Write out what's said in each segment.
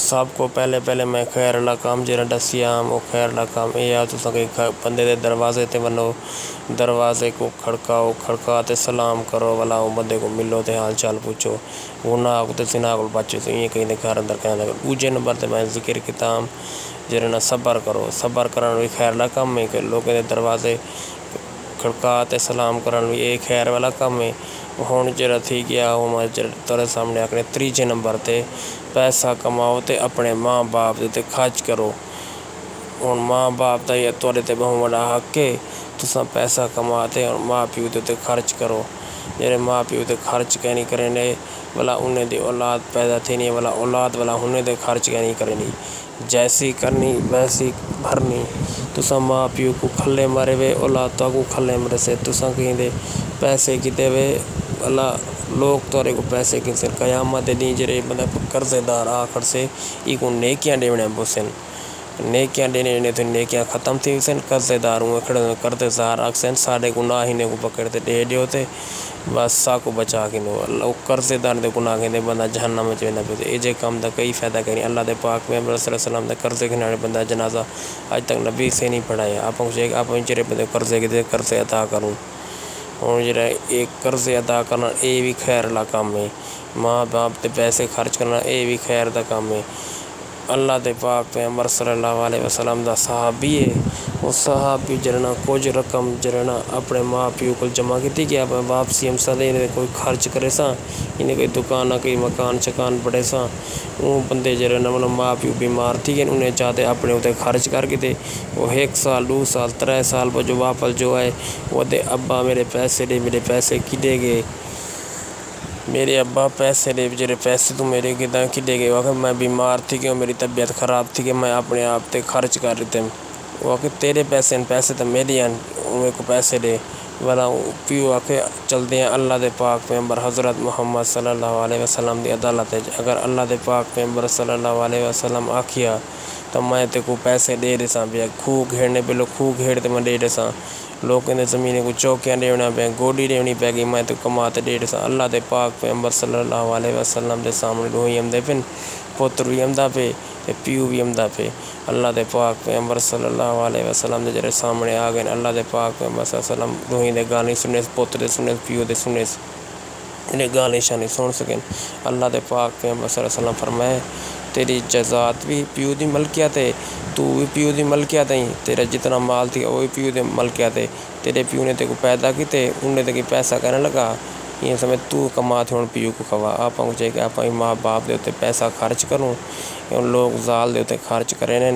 سب کو پہلے پہلے میں خیر، اللہ کام جرا دسیا وہ خیر، اللہ کام یہ آ تو بندے دے دروازے تے بنو، دروازے کو کھڑکاؤ، کھڑکا تے سلام کرو، والا وہ بندے کو ملو تے حال چال پوچھو۔ گناہ کو تے سنا کو بچو تو یہ کہیں گھر اندر کہنا دوجے نمبر تے میں ذکر کتام جرا صبر کرو۔ صبر کرن بھی خیر، اللہ کام ہے کہ لوگوں دے دروازے کھڑکا تے سلام کرن بھی یہ خیر والا کام ہے۔ گیا وہ میں تیرے سامنے آکنے تریجے نمبر تے پیسہ کماؤ تے اپنے ماں باپ تے خرچ کرو ہوں ماں باپ کا یہ تورے تے بہت بڑا حق ہے تسا پیسہ کماتے اور ماں پیو تے خرچ کرو جڑے ماں پیو تے خرچ کہ نہیں کرنے بلا انہیں دی اولاد پیدا تھی نہیں بلا اولاد والا انہیں دے خرچ کہ نہیں کرنی جیسی کرنی ویسی بھرنی تسا ماں پیو کو کھلے مارے وے اولاد تو کو کھلے مرے سے تسا کہیں دے پیسے کتے وے اللہ لوگ تورے کو پیسے مطلب کن سن قیامت دیں جرے مطلب قرضے دار آخر سے ای کو نیکیاں دیونے بوسن۔ نیکیاں دینے نے تو نیکیاں ختم تھی سن قرضے دار ہوں کھڑے کرتے دار آکسن ساڑے گناہ ہی نے کو پکڑتے دے دیو تے، بس سا کو بچا کے نو۔ اللہ قرضے دار دے گناہ کے دے بندہ جہنم میں چویندا پہ اے جے کام دا کئی فائدہ کریں، اللہ دے پاک میں صلی اللہ علیہ وسلم دے قرضے کے بندہ جنازہ آج تک نبی سے نہیں پڑھایا۔ آپ کو چاہیے آپ چرے بندے قرضے کے دے قرضے عطا کروں۔ ہوں جڑا ایک قرضے ادا کرنا اے بھی خیر لا کام ہے ماں باپ تے پیسے خرچ کرنا اے بھی خیر دا کام ہے اللہ دے پاک پیغمبر صلی اللہ علیہ وسلم دا صحابی ہے۔ وہ صحابی جرنا کچھ رقم جرنا اپنے ماں پیو کو جمع کی کہ آپ واپسی ہم سدے کوئی خرچ کرے سا انہیں کوئی دکان کوئی مکان چکان پڑے سا وہ بندے جرنا مطلب ماں پیو بیمار تھی کہ انہیں چاہتے اپنے اتنے خرچ کر کے دے۔ وہ ایک سال، دو سال، ترے سال جو واپس جو ہے وہ دے ابا میرے پیسے دے، میرے پیسے کھے گئے۔ میرے ابا پیسے دے جڑے پیسے تو میرے کدھر کھے گئے۔ وہ میں بیمار تھی کہ میری طبیعت خراب تھی کہ میں اپنے آپ تے خرچ کر رہے تھے۔ وہ کہ تیرے پیسے پیسے تو میری ہیں ان کو پیسے دے۔ والا پیو آ کے چلتے ہیں اللہ دے پاک پیمبر، حضرت محمد صلی اللہ علیہ وسلم دی عدالت ہے۔ اگر اللہ دے پاک پیمبر صلی اللہ علیہ وسلم آکھیا تو میں تے کو پیسے دے دے سا بیا کھو گھیڑنے پہ لو کھو گھیڑتے میں دے دے سا لوگوں نے زمین کو چوکیاں دیونا پہ گوڈی دیونی پہ گئی میں تو کماتے دے دے سا اللہ دے پاک پیمبر صلی اللہ علیہ وسلم دے سامنے روئی ہم دے پھن پوتر بھی ہم دا پہ پیو بھی ہم دا پہ اللہ دے پاک پیمبر صلی اللہ علیہ وسلم دے جڑے سامنے آ گئے اللہ دے پاک پیمبر صلی اللہ علیہ وسلم دے گانے سنے پوتر دے سنے پیو دے سنے انہیں گانے شانے سن سکیں اللہ دے پاک پیمبر صلی اللہ علیہ وسلم فرمائے تیری جزات بھی پیو دی ملکیات ہے، تو بھی پیو دی ملکیات ہیں۔ تیرا جتنا مال تھی وہ بھی پیو دی ملکیات ہے۔ تیرے پیو نے تے کو پیدا کیتے انہوں نے تے کی پیسہ کرنے لگا۔ یہ سمجھ تو کما تھے پیو کو کھوا۔ آپ کو چاہیے کہ آپ ماں باپ دے ہوتے پیسہ خرچ کروں۔ لوگ زال دے ہوتے خرچ کریں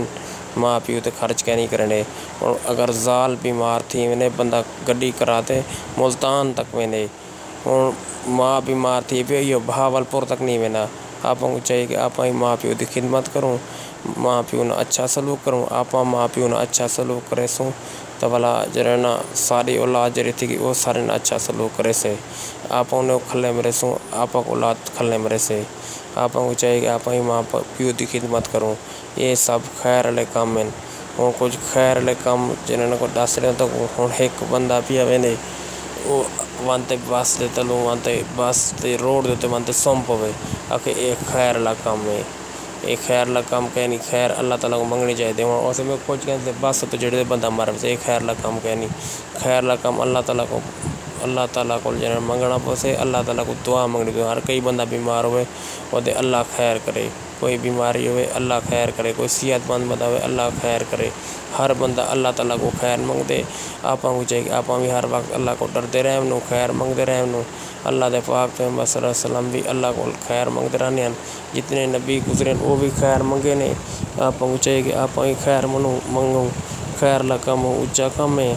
ماں پیو تے خرچ کیا نہیں کرنے۔ اور اگر زال بیمار تھی انہیں بندہ گڈی کراتے ملتان تک میں اور ماں بیمار تھی پہ یہ بہاول پور تک نہیں وینا آپ کو چاہیے کہ آپ ماں پیو کی خدمت کروں، ماں پیو نے اچھا سلوک کروں آپ ماں پیو نے اچھا سلوک کرے سوں۔ تو بلا جرنا ساری اولاد جری تھی وہ سارے اچھا سلوک کرے سے۔ آپ نے کھلے مرے سوں آپ اولاد کھلے مرے سے۔ آپ کو چاہیے کہ آپ ماں پیو کی خدمت کروں۔ یہ سب خیر والے کام ہیں۔ ہوں کچھ خیر والے کام جنہوں کو دس رہے تو ہوں ایک بندہ پیا وے وہ وانتے بس دے تلو وانتے بس دے روڈ دے وانتے سونپ ہوئے آکے ایک خیر اللہ کام ہے۔ ایک خیر اللہ کام کہنی خیر اللہ تعالیٰ کو منگنی چاہیے۔ تھے اسے میں کچھ کہتے بس تو جڑے بندہ مر سے خیر اللہ کام کہنی خیر لاکم اللہ تعالیٰ کو اللہ تعالیٰ کو اللہ منگنا پوسے اللہ تعالیٰ کو دعا منگنی دو ہر کئی بندہ بیمار ہوئے، وہ دے اللہ خیر کرے۔ کوئی بیماری ہوئے، اللہ خیر کرے۔ کوئی صحت مند بندہ ہوئے، اللہ خیر کرے۔ ہر بندہ اللہ تعالیٰ کو خیر منگ دے آپ کو چاہیے آپ بھی ہر وقت اللہ کو ڈرتے رہے نو خیر منگتے رہے نو اللہ دے پاک پہ صلی اللہ علیہ وسلم بھی اللہ کو خیر منگتے رہنے ہیں جتنے نبی گزرے وہ بھی خیر منگے نے۔ آپ کو چاہیے کہ آپ خیر منو، منگو۔ خیر کم ہو اچا کم ہے۔